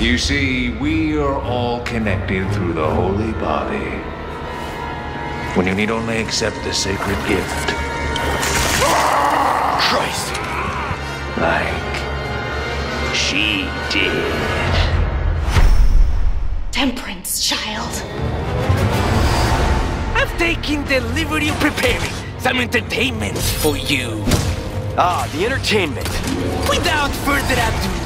You see, we are all connected through the holy body. When you need only accept the sacred gift. Christ! Like she did. Temperance, child. I've taken the liberty of preparing some entertainment for you. Ah, the entertainment. Without further ado,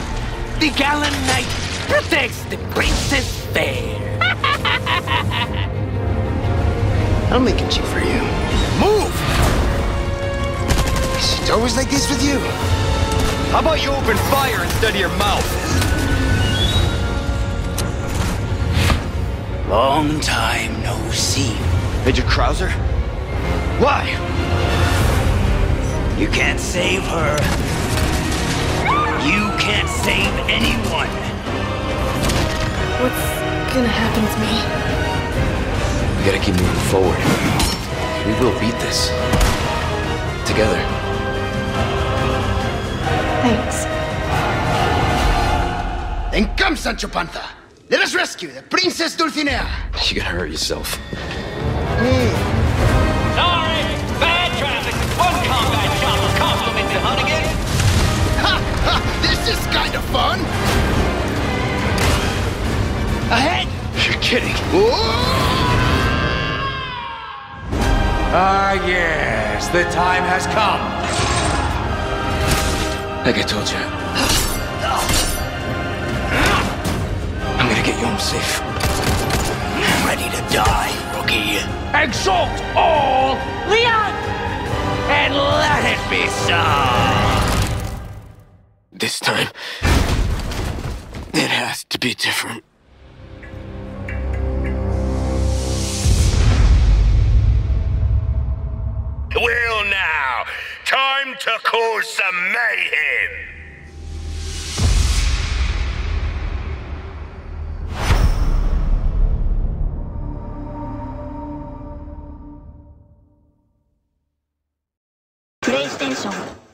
the gallant knight protects the princess fair. I'll make it cheap for you. Move! Is it always like this with you? How about you open fire instead of your mouth? Long time no see. Major Krauser? Why? You can't save her. You can't save anyone. What's gonna happen to me? We gotta keep moving forward. We will beat this. Together. Thanks. Then come, Sancho Panza. Let us rescue the Princess Dulcinea. You're gonna hurt yourself. Kidding. Ah, yes, the time has come. Like I told you. I'm gonna get you home safe. I'm ready to die, rookie. Exalt all! Leon! And let it be so! This time, it has to be different. Well, now, time to cause some mayhem. PlayStation